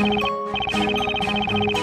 Hold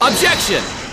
Objection!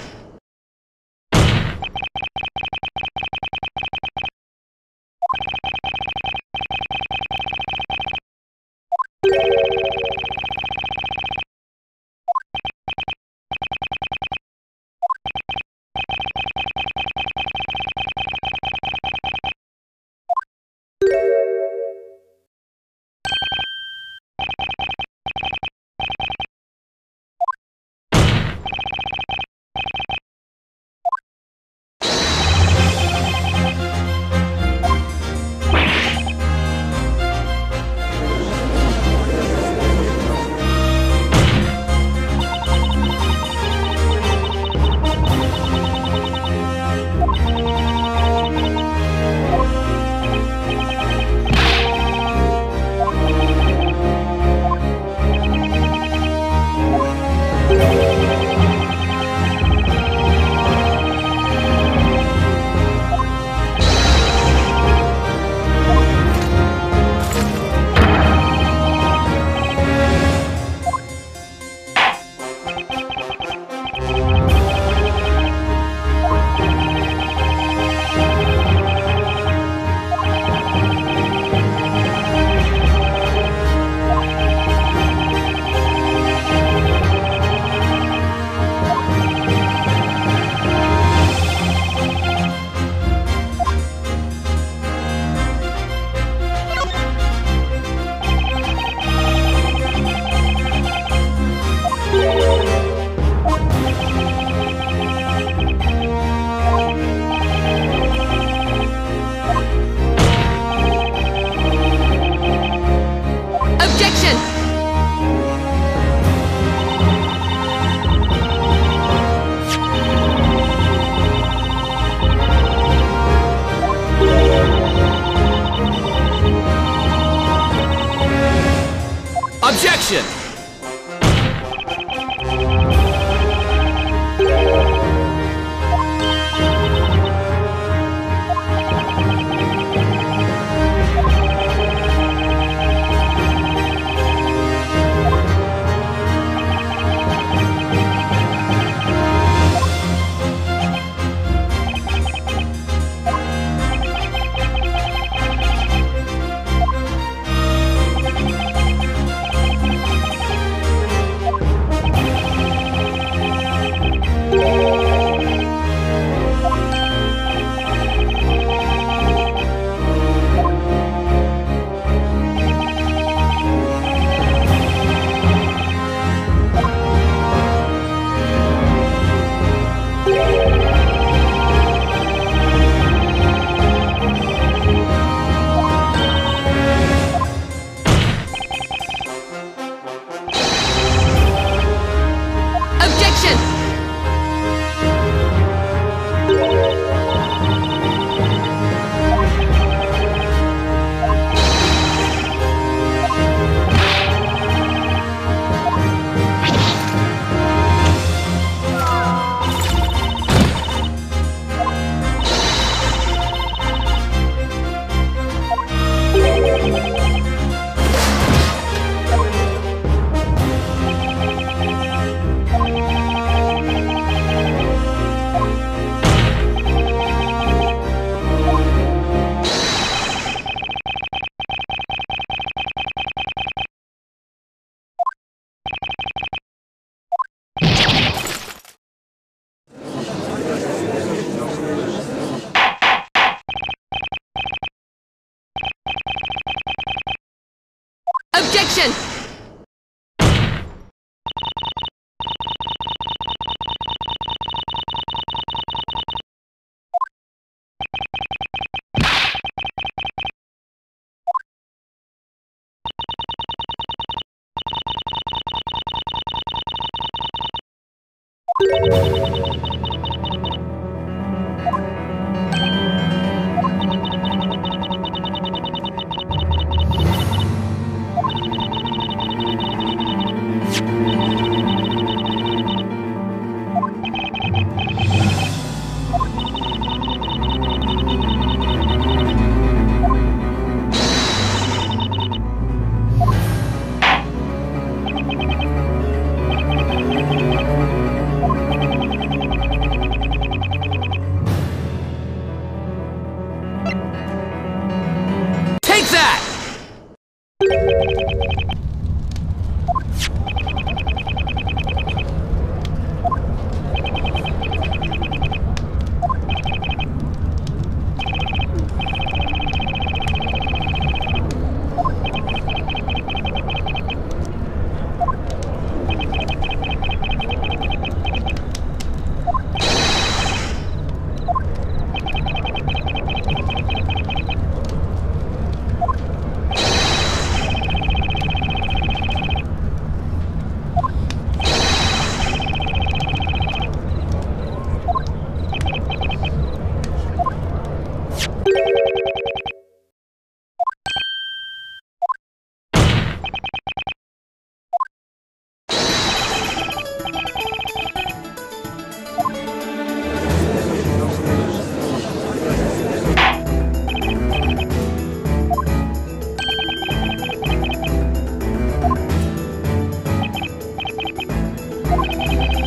That! Objection!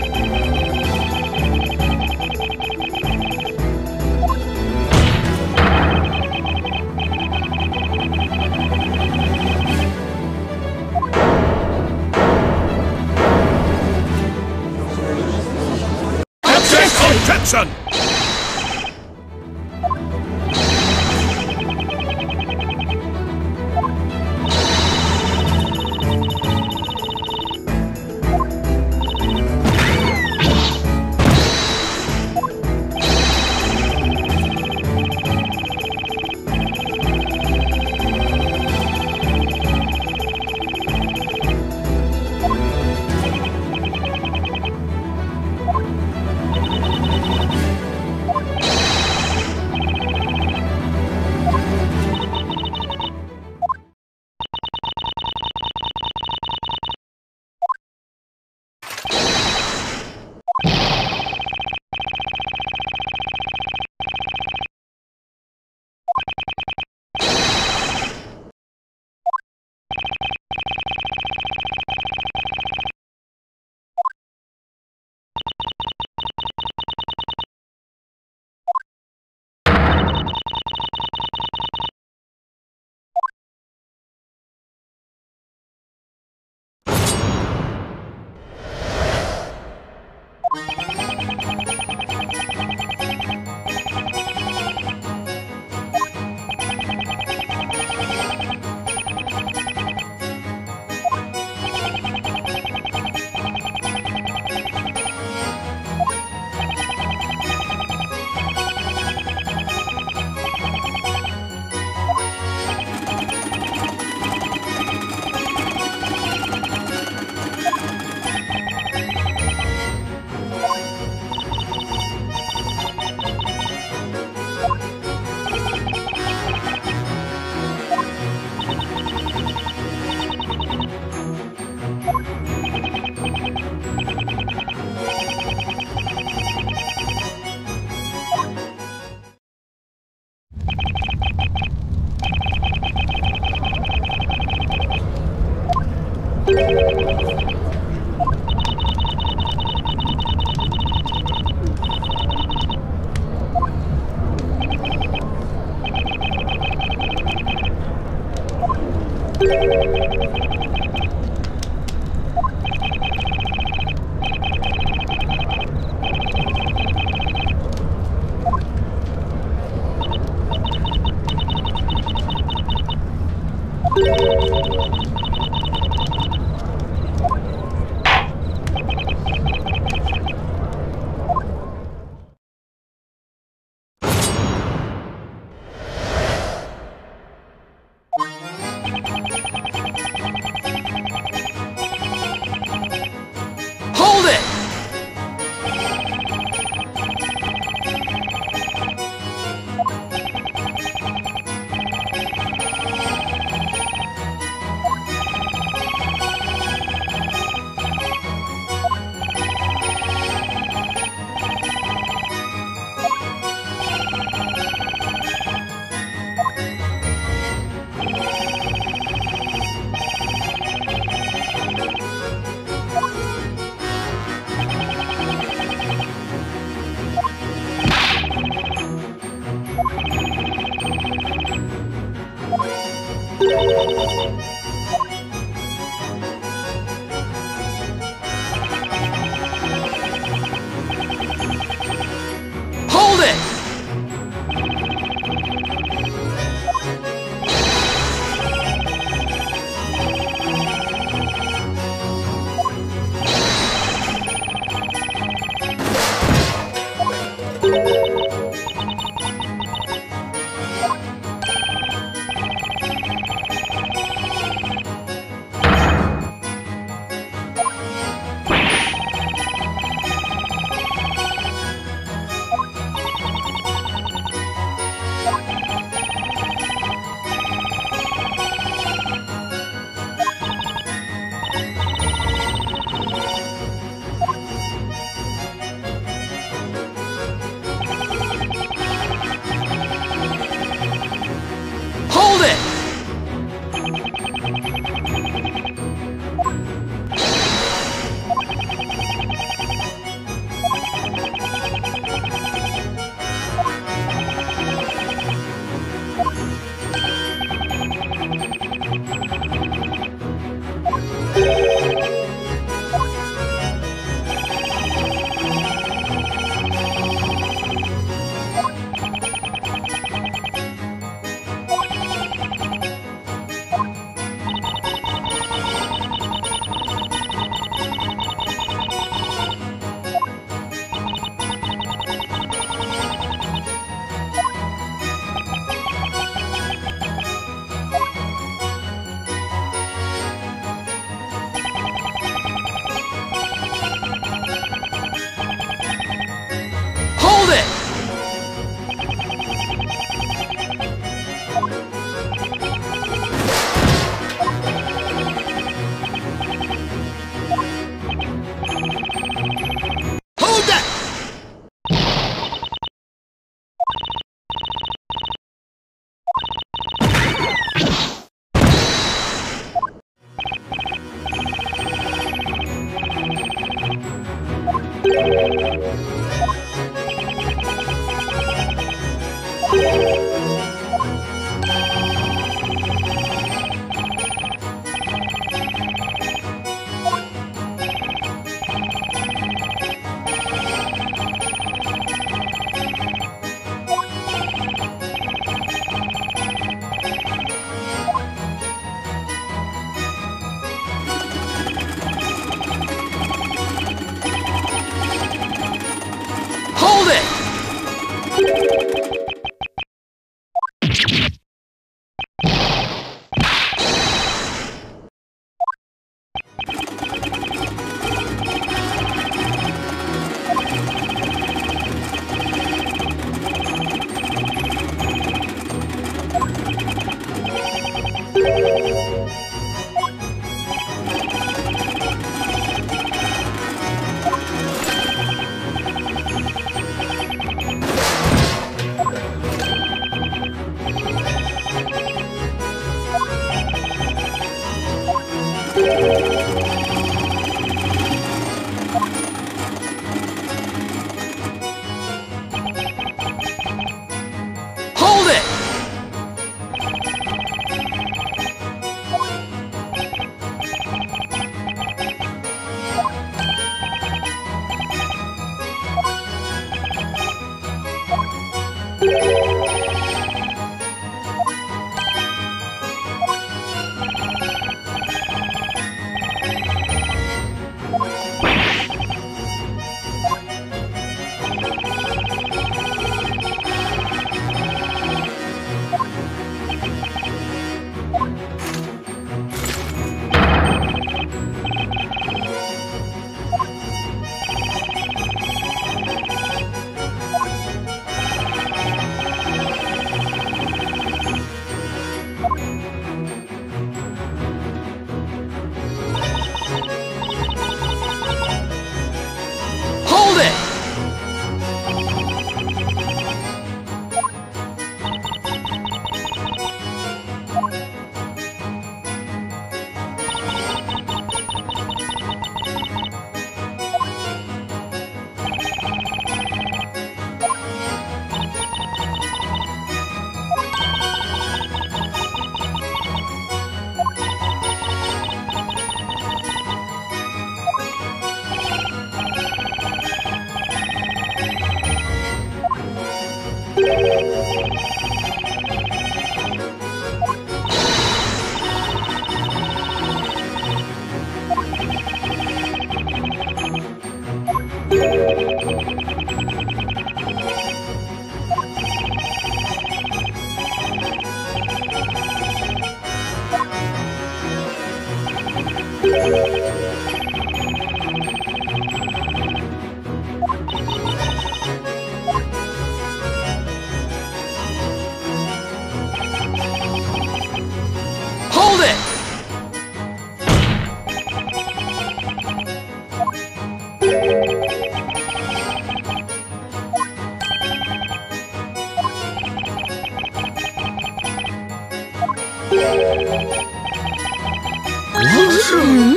嗯？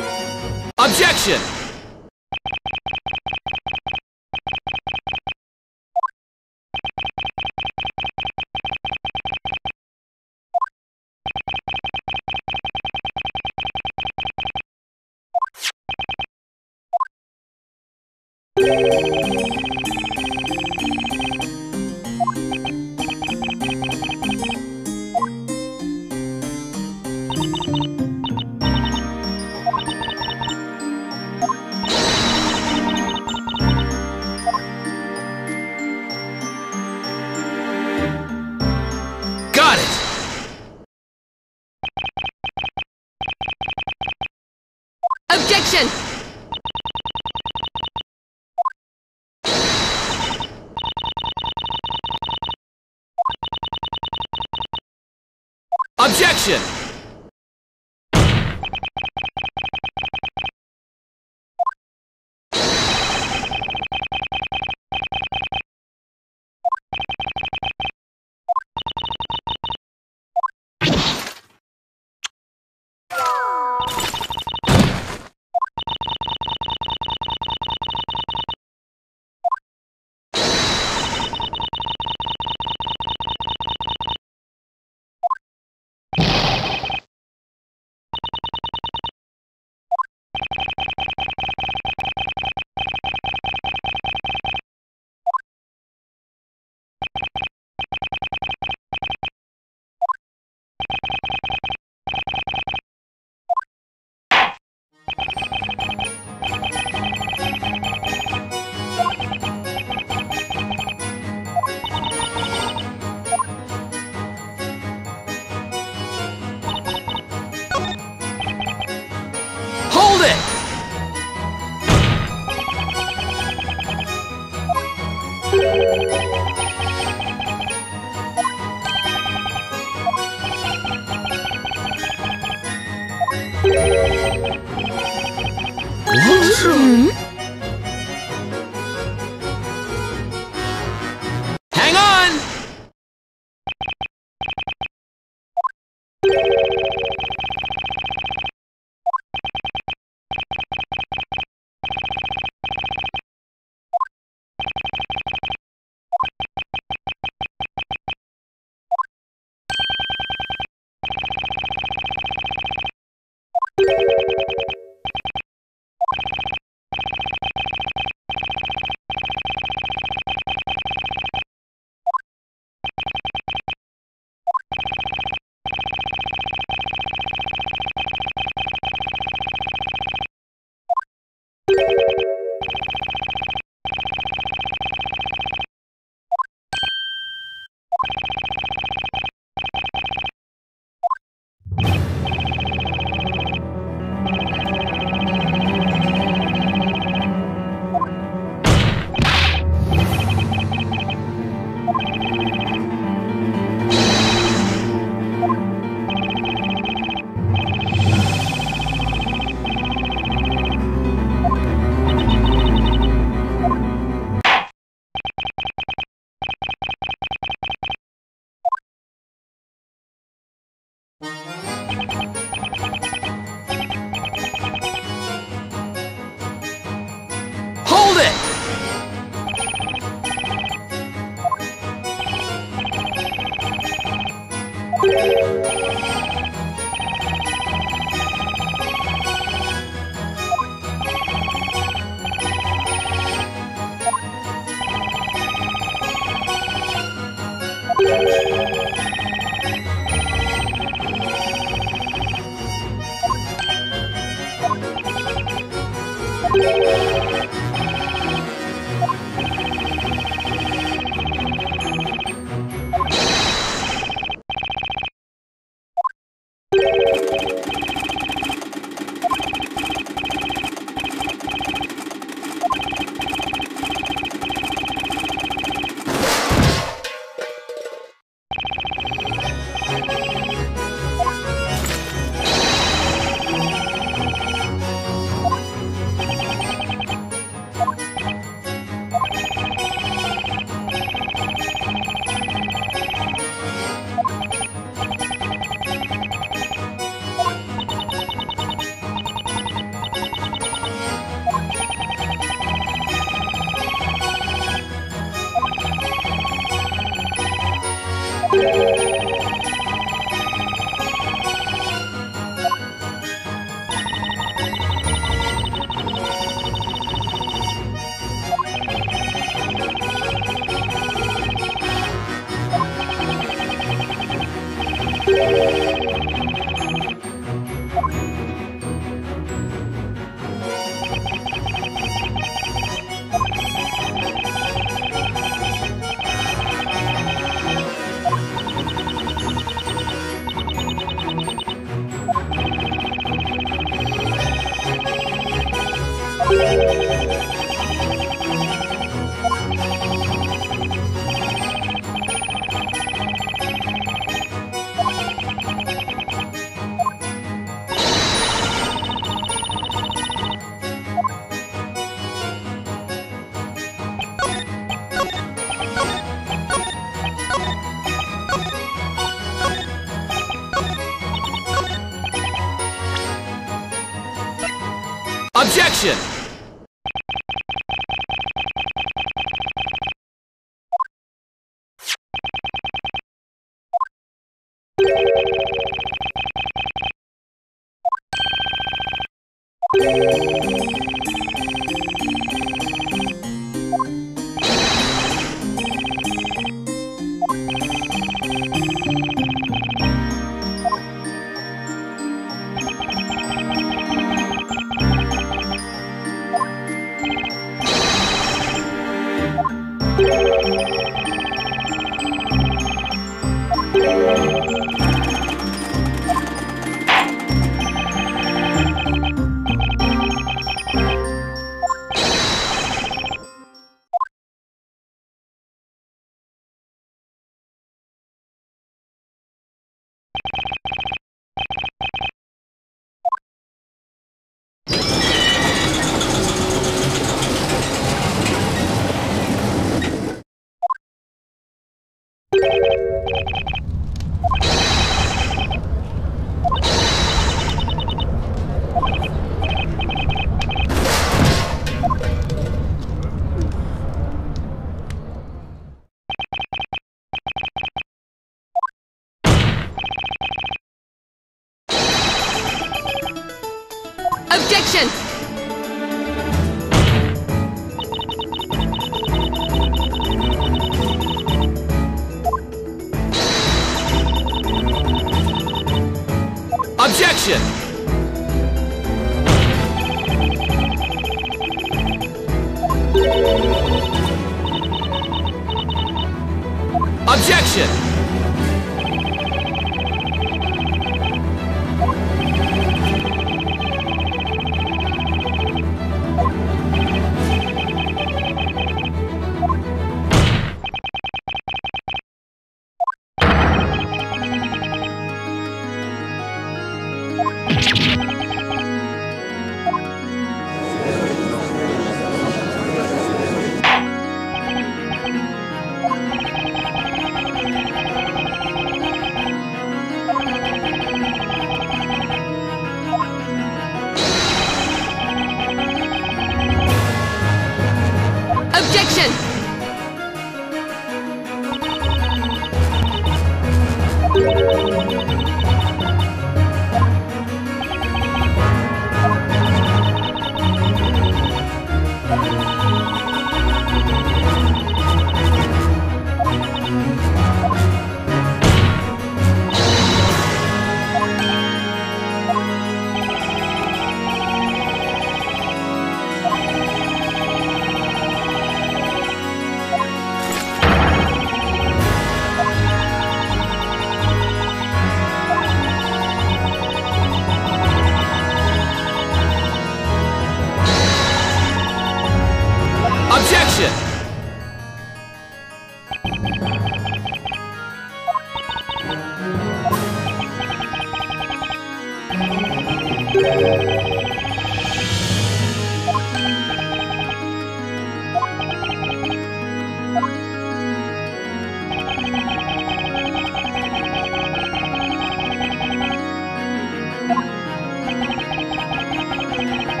Take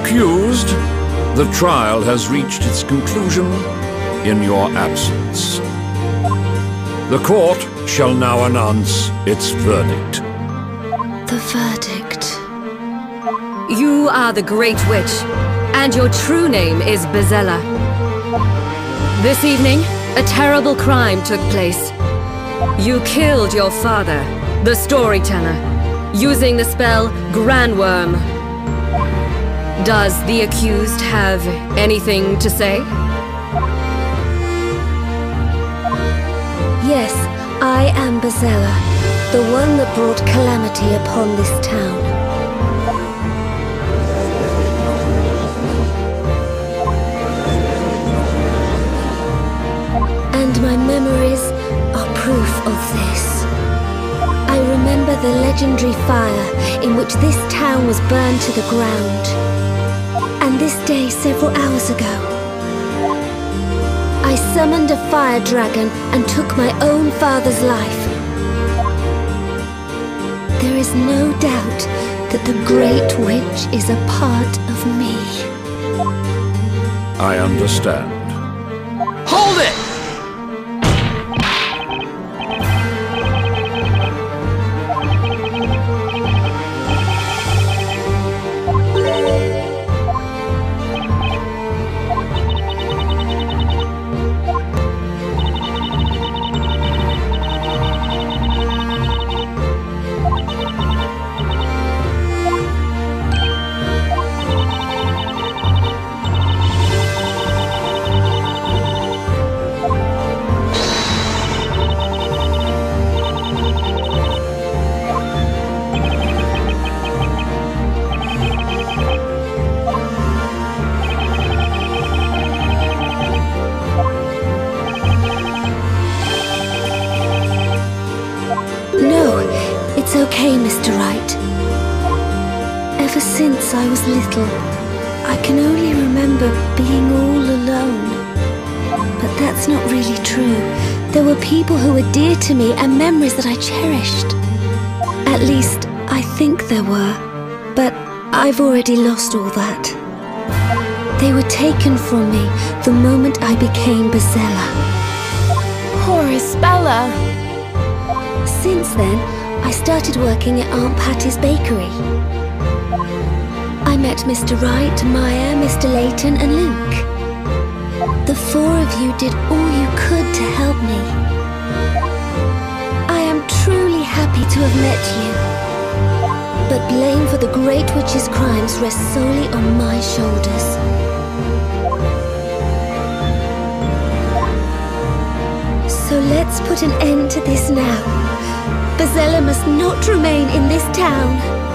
Accused, the trial has reached its conclusion in your absence. The court shall now announce its verdict. The verdict. You are the Great Witch, and your true name is Bezella. This evening, a terrible crime took place. You killed your father, the storyteller, using the spell Granwyrm. Does the accused have anything to say? Yes, I am Bezella, the one that brought calamity upon this town. And my memories are proof of this. I remember the legendary fire in which this town was burned to the ground. And this day several hours ago, I summoned a fire dragon and took my own father's life. There is no doubt that the Great Witch is a part of me. I understand. Hold it! There were. But I've already lost all that. They were taken from me the moment I became Bezella. Horace Bella. Since then, I started working at Aunt Patty's bakery. I met Mr. Wright, Maya, Mr. Layton and Luke. The four of you did all you could to help me. I am truly happy to have met you. But blame for the Great Witch's crimes rests solely on my shoulders. So let's put an end to this now. Bezella must not remain in this town.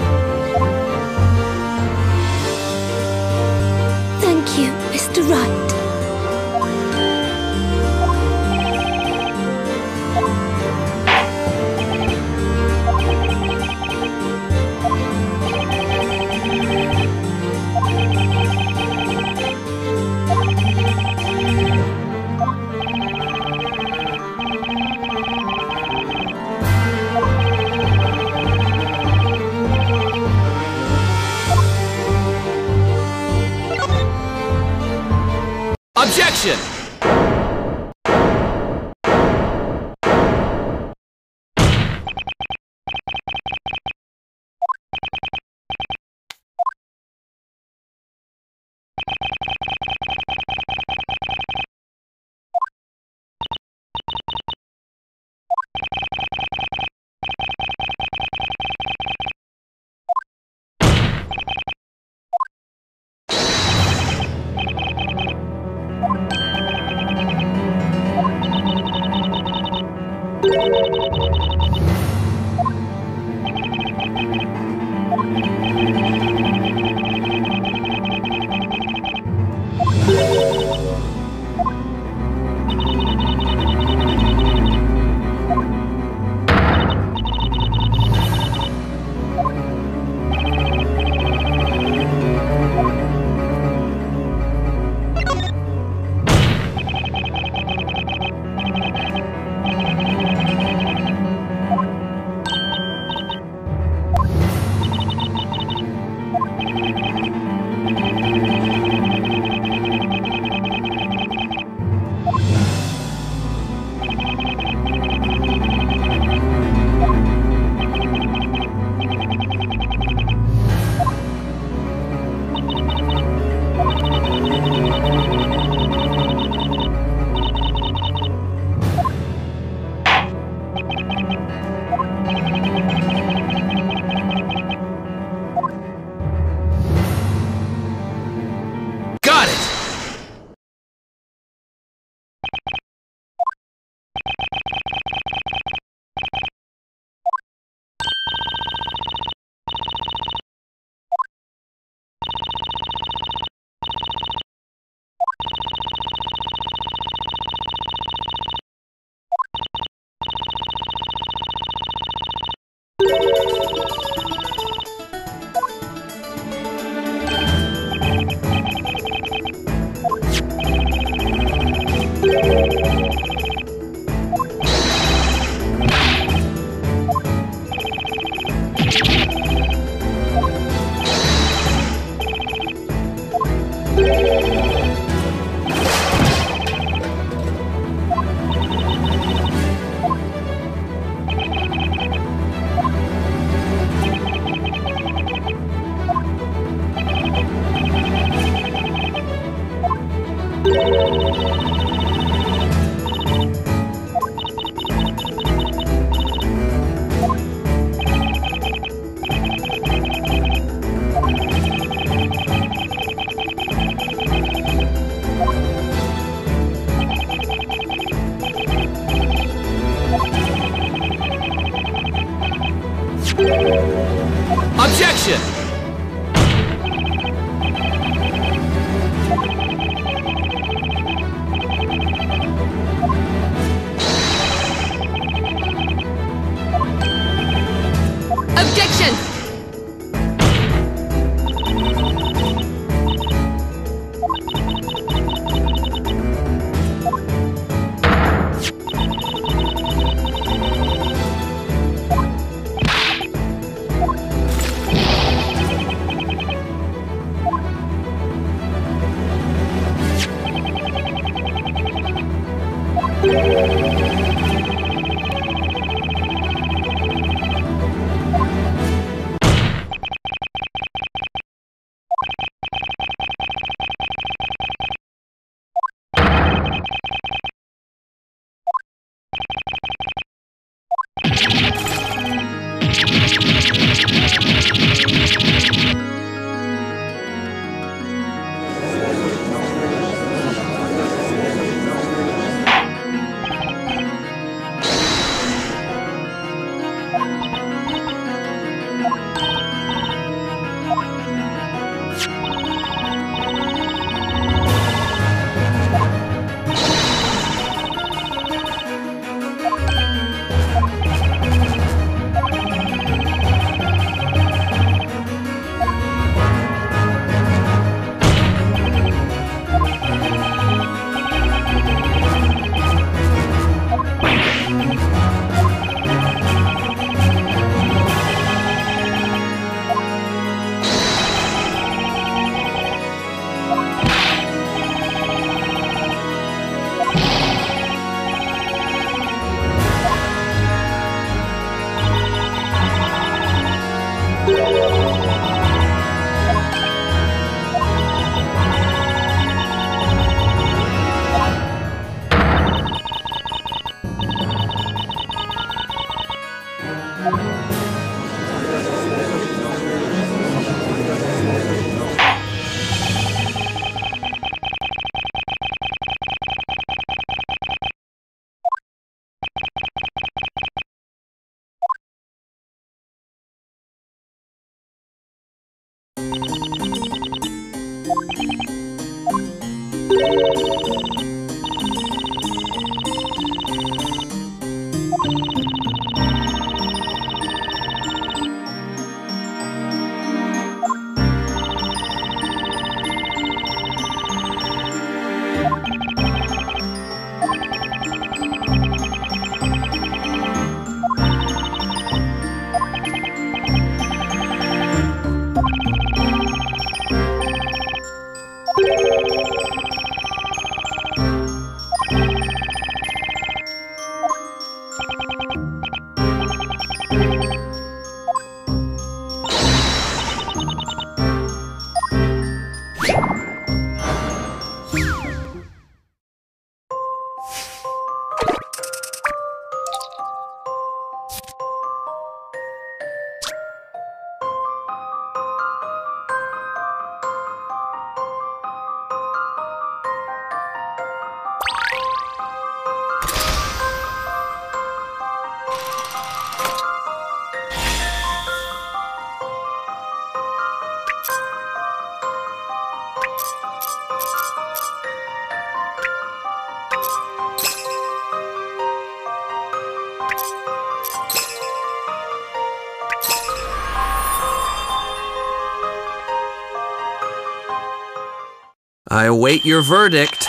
Await your verdict.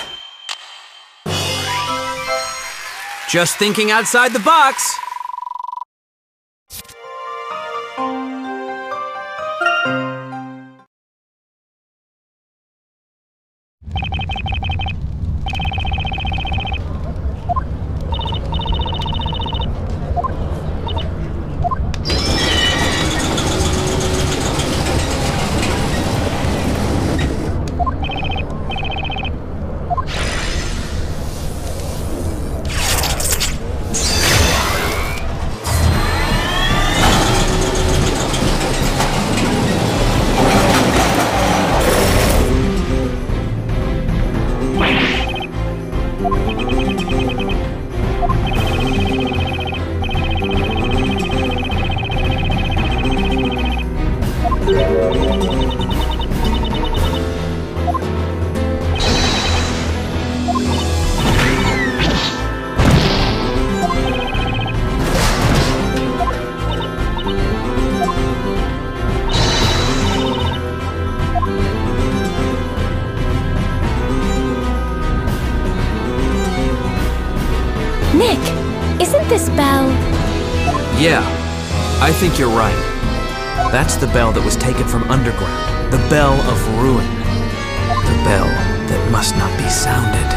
Just thinking outside the box. Think you're right. That's the bell that was taken from underground. The bell of ruin. The bell that must not be sounded.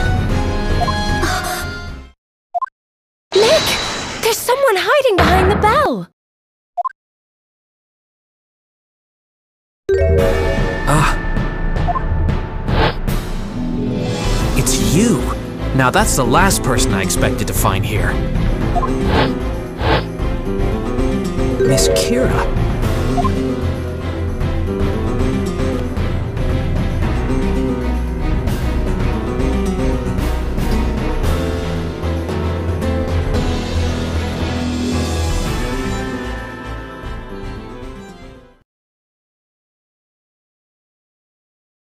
Nick! There's someone hiding behind the bell! Ah. It's you. Now that's the last person I expected to find here. Miss Kira.